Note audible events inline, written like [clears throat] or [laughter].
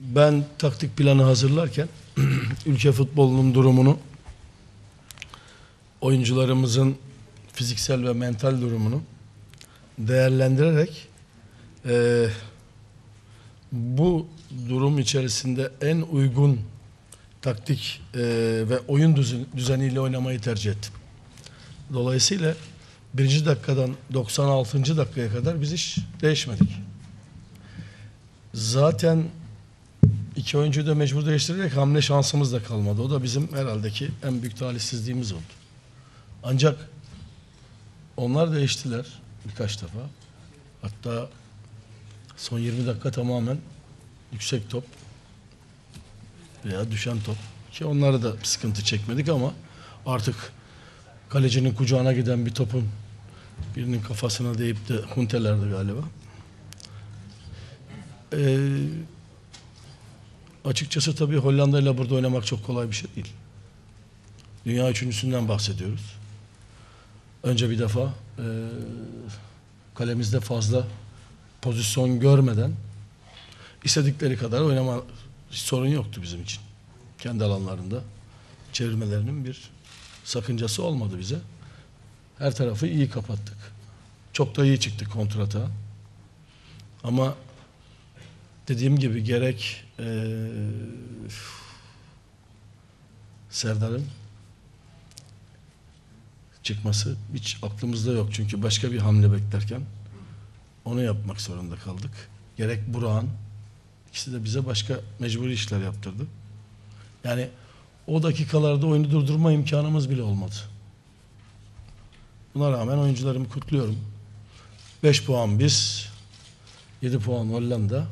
Ben taktik planı hazırlarken [clears throat] ülke futbolunun durumunu, oyuncularımızın fiziksel ve mental durumunu değerlendirerek eee, bu durum içerisinde en uygun taktik eee, ve oyun düzen- düzeniyle oynamayı tercih ettim. Dolayısıyla birinci dakikadan 96. dakikaya kadar biz hiç değişmedik. Zaten iki oyuncuyu da mecbur değiştirerek hamle şansımız da kalmadı. O da bizim herhalde ki en büyük talihsizliğimiz oldu. Ancak onlar değiştiler birkaç defa. Hatta son 20 dakika tamamen yüksek top veya düşen top. Ki onları da sıkıntı çekmedik ama artık kalecinin kucağına giden bir topun birinin kafasına değip de huntelerdi galiba. Ee, açıkçası tabii Hollanda ile burada oynamak çok kolay bir şey değil. Dünya üçüncüsünden bahsediyoruz. Önce bir defa e, kalemizde fazla pozisyon görmeden istedikleri kadar oynama sorun yoktu bizim için. Kendi alanlarında çevirmelerinin bir sakıncası olmadı bize. Her tarafı iyi kapattık. Çok da iyi çıktık kontrata. Ama dediğim gibi gerek eee Serdar'ın çıkması hiç aklımızda yok. Çünkü başka bir hamle beklerken onu yapmak zorunda kaldık. Gerek Burak'ın ikisi de bize başka mecburi işler yaptırdı. Yani o dakikalarda oyunu durdurma imkanımız bile olmadı. Buna rağmen oyuncularımı kutluyorum. 5 puan biz, 7 puan Hollanda.